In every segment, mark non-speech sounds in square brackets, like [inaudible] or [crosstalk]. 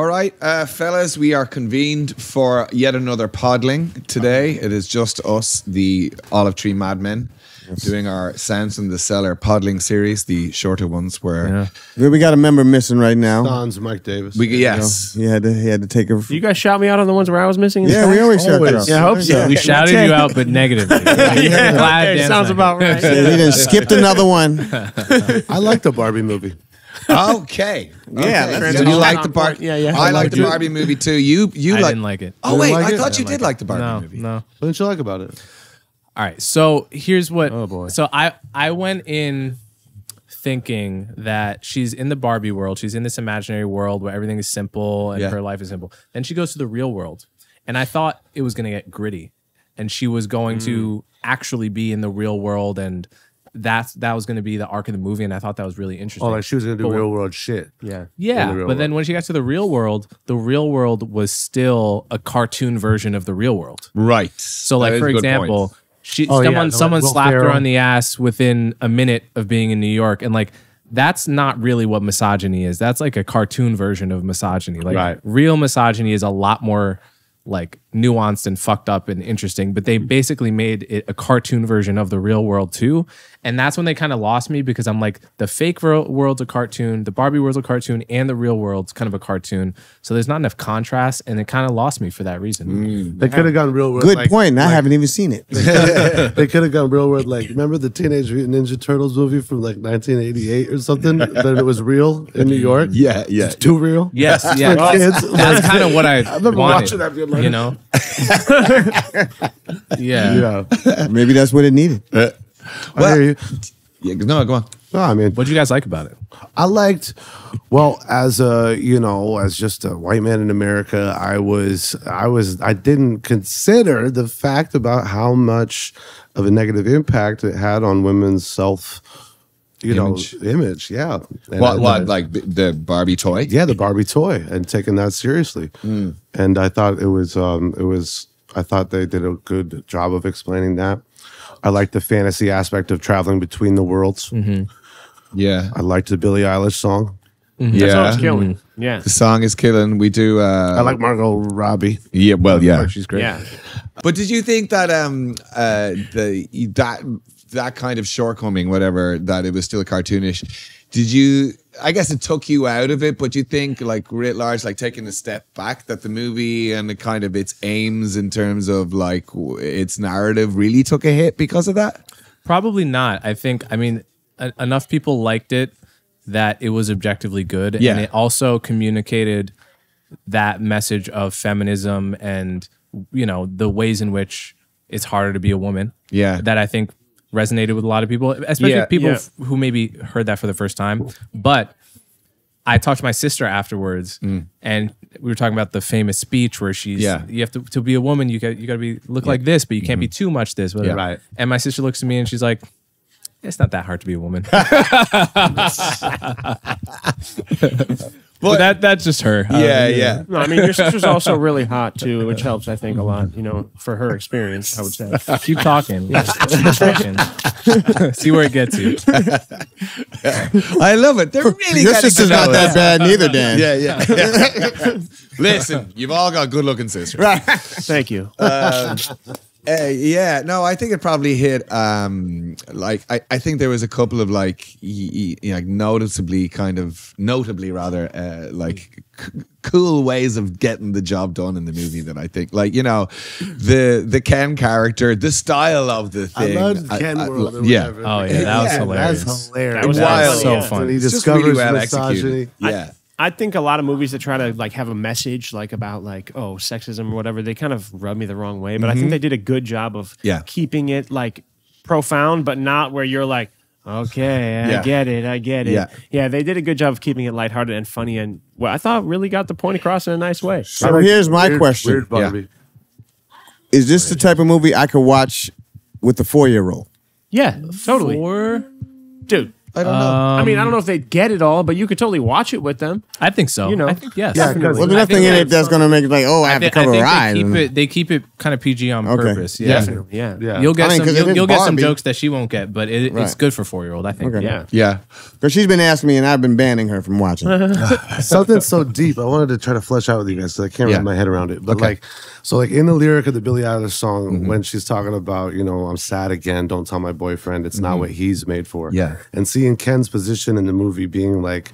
All right, uh, fellas, we are convened for yet another podling today. It is just us, the Olive Tree Madmen, doing our Sounds from the Cellar podling series, the shorter ones where Yeah, We got a member missing right now. Don's Mike Davis. we yes. He had to. He had to take a. You guys shout me out on the ones where I was missing. Yeah, we always shout Always. out. Yeah, I hope so. We shouted you out, but negatively. [laughs] yeah, Glad okay, sounds about right. Yeah, he done skipped another one. [laughs] I like the Barbie movie. Okay. Yeah, Okay. that's- So you like the point. Barbie? Yeah, yeah. I I like liked the it. Barbie movie too. You you I like? didn't like it. Oh You wait, didn't like I it? thought I you didn't did like the Barbie No, movie. no. What didn't you like about it? All right. So here's what. Oh, boy. So I I went in thinking that she's in the Barbie world. She's in this imaginary world where everything is simple and Yeah. her life is simple. Then she goes to the real world, and I thought it was gonna get gritty, and she was going mm. to actually be in the real world, and that's that was gonna be the arc of the movie, and I thought that was really interesting. Oh, like she was gonna do But- real world shit. Yeah. Yeah, in but the real then when she got to the real world, the real world was still a cartoon version of the real world. Right. So, like for a point. example, she Oh, yeah, someone the, like, someone Will slapped her on the ass within a minute of being in New York, and like that's not really what misogyny is. That's like a cartoon version of misogyny. Like Right. real misogyny is a lot more like nuanced and fucked up and interesting. But they mm-hmm. basically made it a cartoon version of the real world too, and that's when they kind of lost me because I'm like the fake world's a cartoon, the Barbie world's a cartoon, and the real world's kind of a cartoon. So there's not enough contrast, and it kind of lost me for that reason. Mm. They could have gone real world. Good like- point. and I haven't even seen it. [laughs] [laughs] they could have gone real world. Like, remember the Teenage Mutant Ninja Turtles movie from like 1988 or something? [laughs] that it was real in New York. Yeah, yeah. It's too real. Yes, yeah. kids. That's kind of what I, I remember wanted, watching that. being like, You know? [laughs] yeah. Yeah. Maybe that's what it needed. Uh, I Well- hear you. Yeah, no, go on. No, I mean, What do you guys like about it? I liked, well, as a you know, as just a white man in America, I was, I was, I didn't consider the fact about how much of a negative impact it had on women's self, you Image. know, image. Yeah, And What? I- What? I- Like the Barbie toy? yeah, the Barbie toy, and taking that seriously. Hmm. And I thought it was, um, it was, I thought they did a good job of explaining that. I liked the fantasy aspect of traveling between the worlds. Mm-hmm. Yeah. I liked the Billie Eilish song. That Yeah. song's killing. Yeah. The song is killing. We do. Uh, I like Margot Robbie. Yeah. Well, yeah. She's great. Yeah. But did you think that um uh the that that kind of shortcoming, whatever, that it was still a cartoonish? Did you? I guess it took you out of it, but you think like writ large, like taking a step back, that the movie and the kind of its aims in terms of like w- its narrative really took a hit because of that. Probably not. I think, I mean, enough people liked it that it was objectively good. Yeah. And it also communicated that message of feminism and, you know, the ways in which it's harder to be a woman. Yeah. That I think resonated with a lot of people, especially Yeah. people Yeah. f- who maybe heard that for the first time. But I talked to my sister afterwards, and we were talking about the famous speech where she's, Mm. Yeah. you have to to be a woman, you got you got to be look like this, but you can't be too much this. Whatever. Mm-hmm. Yeah. Right. And my sister looks at me and she's like, "It's not that hard to be a woman." [laughs] [laughs] but that that's just her. Um, yeah, yeah. No, I mean your sister's also really hot too, which helps I think a lot. You know, for her experience, I would say. [laughs] Keep talking. Keep talking. [laughs] See where it gets you. [laughs] I love it. They're really Your sister's not that bad neither, Dan. Yeah, yeah. yeah. Listen, you've all got good looking sisters. Right. Thank you. Um, Uh, yeah, no, I think it probably hit. Um, like I, I think there was a couple of like, y- y- like noticeably kind of notably rather, uh, like c- cool ways of getting the job done in the movie that I think, like you know, the the Ken character, the style of the I thing. loved Ken World. Or yeah. Oh yeah, that was Yeah, hilarious. That's hilarious. That was Wild. funny, so yeah. fun. When he It's just discovers really well misogyny. executed. Yeah. I think a lot of movies that try to like have a message like about like oh sexism or whatever they kind of rub me the wrong way but I think they did a good job of Mm-hmm. Yeah. keeping it like profound but not where you're like okay I Yeah. get it I get it Yeah. yeah they did a good job of keeping it lighthearted and funny and well I thought really got the point across in a nice way So here's my Weird- question: Weird Barbie. Is this the type of movie I could watch with the four year old? yeah totally Four? dude I don't know. Um, I mean, I don't know if they'd get it all, but you could totally watch it with them. I think so. You know, I think yes. Yeah, Definitely. well, there's nothing in it that's gonna make it like, oh, I, I, have thi- to cover I think ride. they keep it. They keep it kind of PG on Okay. purpose. Yeah. Definitely, yeah. Yeah. You'll get I mean, some. 'cause if You'll, you'll get some jokes that she won't get, but it, it's good for four year old. I think. Okay. Yeah. yeah. Because she's been asking me, and I've been banning her from watching. [laughs] [laughs] something so deep. I wanted to try to flesh out with you guys, so I can't Yeah. wrap my head around it. But Okay. like, so like in the lyric of the Billie Eilish song, mm-hmm. when she's talking about, you know, I'm sad again. Don't tell my boyfriend. It's not mm-hmm. what he's made for. Yeah. And seeing Ken's position in the movie being like.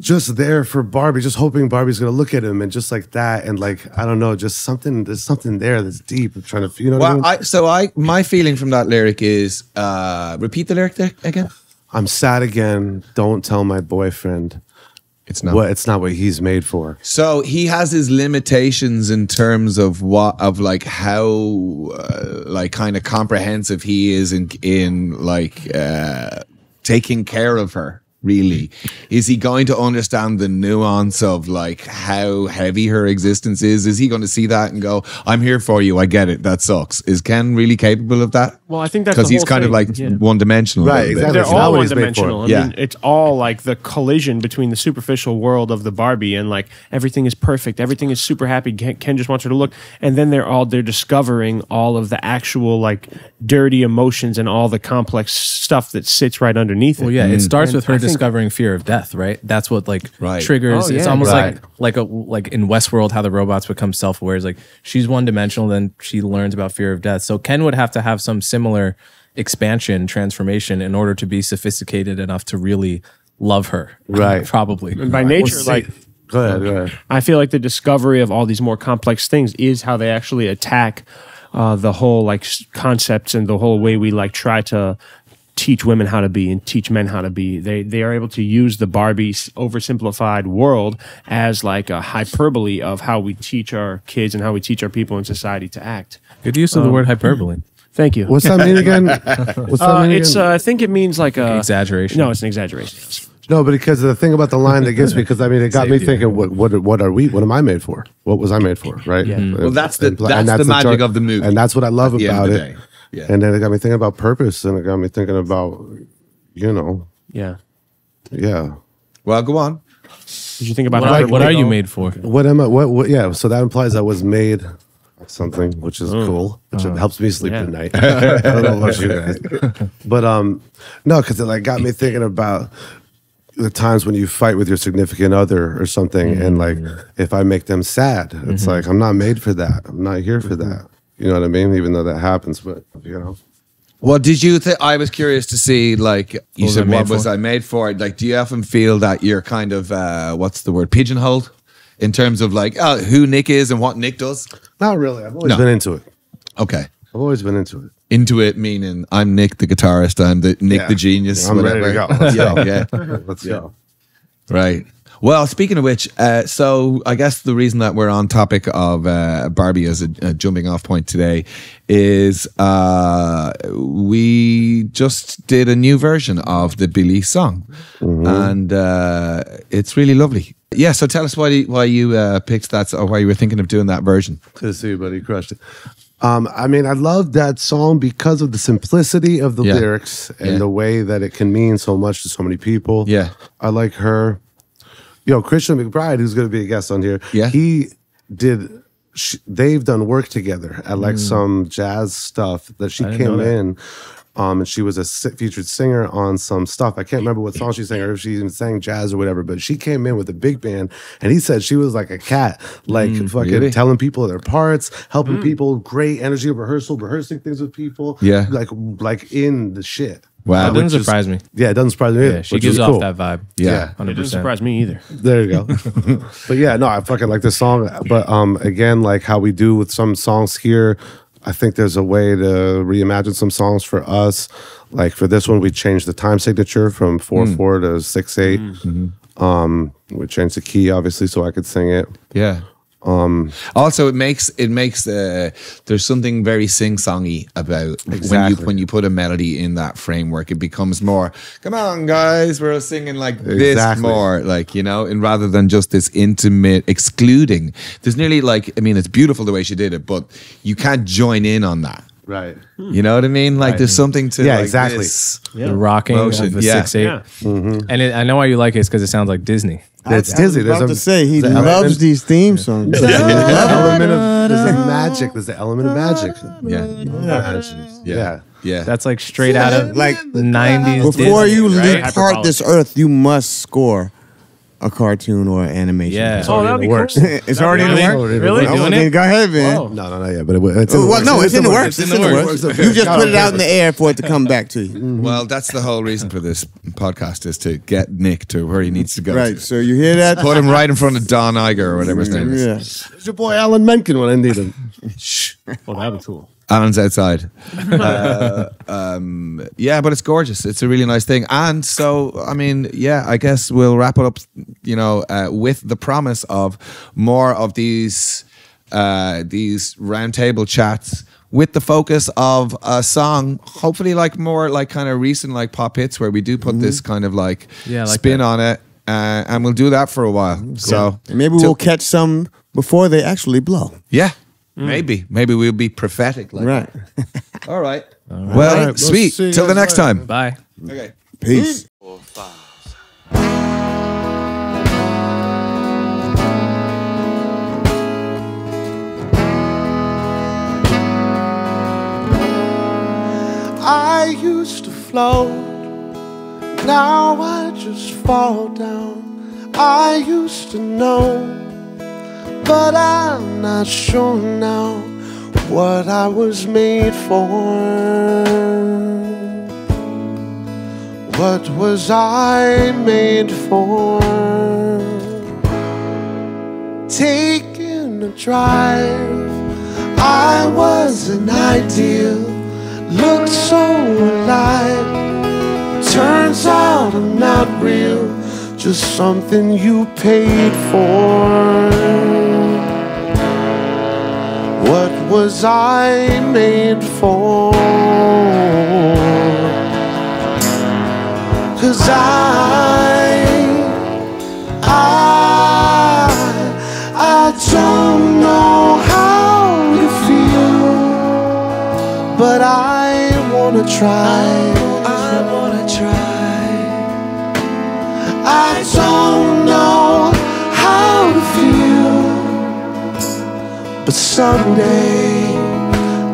Just there for Barbie, just hoping Barbie's gonna look at him and just like that, and like I don't know, just something. There's something there that's deep. I'm trying to, you know. What I mean? I so I my feeling from that lyric is uh repeat the lyric there again. I'm sad again. Don't tell my boyfriend. It's not What it's not what he's made for. So he has his limitations in terms of what of like how uh, like kind of comprehensive he is in in like uh, taking care of her. Really, is he going to understand the nuance of like how heavy her existence is? Is he going to see that and go, "I'm here for you. I get it. That sucks." Is Ken really capable of that? Well, I think that's because he's whole kind of like Yeah. one dimensional. Right, exactly. They're That's not all one he's made for. dimensional. I Yeah. mean, it's all like the collision between the superficial world of the Barbie and like everything is perfect, everything is super happy. Ken, Ken just wants her to look, and then they're all they're discovering all of the actual like dirty emotions and all the complex stuff that sits right underneath it. Well, yeah, it mm. starts And with her I think- discovering fear of death, right? That's what like Right. triggers. Oh, It's almost Right. like like a like in Westworld how the robots become self aware. Is like she's one dimensional, then she learns about fear of death. So Ken would have to have some similar expansion transformation in order to be sophisticated enough to really love her. Right. Probably. And by nature, see. like Go ahead, go ahead. I feel like the discovery of all these more complex things is how they actually attack uh, the whole like concepts and the whole way we like try to teach women how to be and teach men how to be. They they are able to use the Barbie oversimplified world as like a hyperbole of how we teach our kids and how we teach our people in society to act. Good use of the word hyperbole. [laughs] Thank you. What's that mean again? [laughs] What's that Uh, mean it's again? uh, I think it means like a Exaggeration. No, it's an exaggeration. yes. no, but because the thing about the line that gets me, because I mean, it got me Saved you. thinking, what, what, what are we? What am I made for? What was I made for? Right? Yeah. And- Well, that's the- and- that's and the magic joy- of the movie, and that's what I love at the end about of it. The day. Yeah. And then it got me thinking about purpose, and it got me thinking about, you know, Yeah. yeah. Well, go on. Did you think about What, how are, what are you made for? What am I? What? what yeah. So that implies I was made something, which is mm. cool, which uh-huh. helps me sleep Yeah. at night. [laughs] I don't know about you guys, [laughs] but um, no, because it like got me thinking about the times when you fight with your significant other or something, and like mm. if I make them sad, it's mm-hmm. like I'm not made for that. I'm not here for mm-hmm. that. You know what I mean? Even though that happens, but you know. Well, did you think? I was curious to see, like you was said, I what was? I made for? Like, do you often feel that you're kind of uh, what's the word, pigeonholed, in terms of like uh, who Nick is and what Nick does? Not really. I've always No. been into it. Okay, I've always been into it. into it meaning I'm Nick the guitarist, I'm the Nick Yeah. the genius. I'm ready whatever. to go. [laughs] Let's yeah, go. yeah, [laughs] Let's go. right. Well, speaking of which, uh, so I guess the reason that we're on topic of uh, Barbie as a, a jumping off point today is uh, we just did a new version of the Billie song, and uh, it's really lovely. Yeah, so tell us why why you uh, picked that or why you were thinking of doing that version. Good to see you, buddy. Crushed it. Um, I mean, I love that song because of the simplicity of the Yeah. lyrics and Yeah. the way that it can mean so much to so many people. Yeah. I like her. Yo, Christian McBride, who's going to be a guest on here. Yeah. He did. Sh- they've done work together at like mm. some jazz stuff that she didn't came that. in. Um, and she was a si- featured singer on some stuff. I can't remember what song she sang or if she even sang jazz or whatever, but she came in with a big band and he said she was like a cat, like mm, fucking really? telling people their parts, helping mm. people, great energy of rehearsal, rehearsing things with people. Yeah. Like like in the shit. Wow. That doesn't which is- surprise me. Yeah, it doesn't surprise me. Yeah, she which gives off cool. that vibe. Yeah. It hundred doesn't percent. surprise me either. There you go. [laughs] [laughs] but yeah, no, I fucking like this song. But um, again, like how we do with some songs here, I think there's a way to reimagine some songs for us. Like for this one, we changed the time signature from four four to six eight. Um, we changed the key obviously so I could sing it. Yeah. Um, also, it makes it makes uh, there's something very sing songy about when you when you put a melody in that framework. It becomes more. Come on, guys, we're singing like this more, like you know, and rather than just this intimate excluding. There's nearly like I mean, it's beautiful the way she did it, but you can't join in on that. Right. You know what I mean? Like there's something to Yeah, like, exactly. this- The rocking Motion, of the yeah. six eight. Yeah. And it, I know why you like it is because it sounds like Disney. It's I- I was about to say he loves element- these theme songs. [laughs] There's an element of there's a magic. There's the element of magic. Yeah. Yeah. Yeah. Yeah. That's like straight out of Like, like nineties. Before you right? depart this earth, you must score a cartoon or animation. Yeah. Oh, that'd be works. cool. [laughs] it's already in the works. Really? Oh, doing it? Go ahead, man. Whoa. No, no, no, yeah, but it, it's in the Well, works. no, it's in the works. It's It's in in the the works. works. You just put it out in the air for it to come back to you. [laughs] Mm-hmm. Well, that's the whole reason for this podcast is to get Nick to where he needs to go. Right. to. So you hear that? Put him right in front of Don Iger or whatever his name is. Yeah. It's your boy Alan Menken when I need him. Oh, that'd be cool. Alan's outside. [laughs] uh, um, yeah, but it's gorgeous. It's a really nice thing. And so, I mean, yeah, I guess we'll wrap it up, you know, uh, with the promise of more of these uh, these roundtable chats with the focus of a song, hopefully like more like kind of recent like pop hits where we do put this kind of like, Yeah, like spin that. on it. Uh, and we'll do that for a while. So maybe we'll catch some before they actually blow. yeah, Mm. maybe maybe we'll be prophetic. Like [laughs] Right. All right. Well, All right, we'll sweet. see Till the next later. time. Bye. Okay. Peace. I used to float, now I just fall down. I used to know, but I'm not sure now what I was made for. What was I made for? Taking a drive, I was an ideal looked so alive. Turns out I'm not real, just something you paid for. Was I made for? Cause I, I, I don't know how to feel but I wanna try. I wanna try. I don't know how to feel, but someday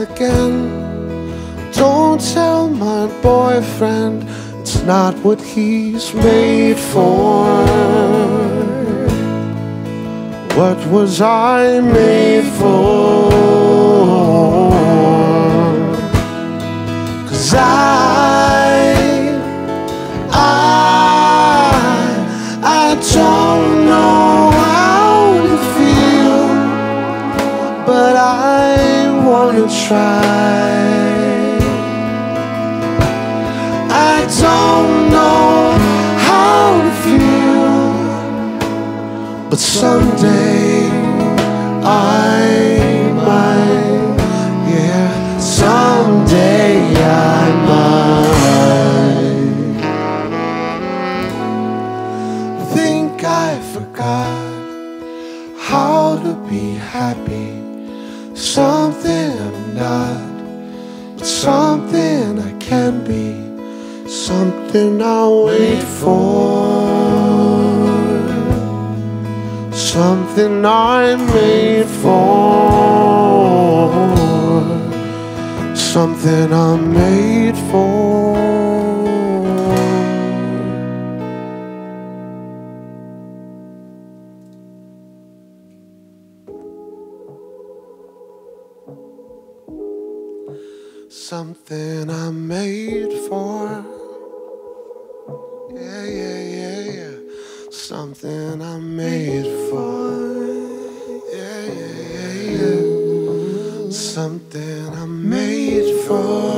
again. Don't tell my boyfriend it's not what he's made for. What was I made for? Cause I try. I don't know how to feel, but someday Something I'm made for. Something I'm made for. Yeah, yeah, yeah, yeah. Something I'm made for. Yeah, yeah, yeah, yeah. Something I'm. Fall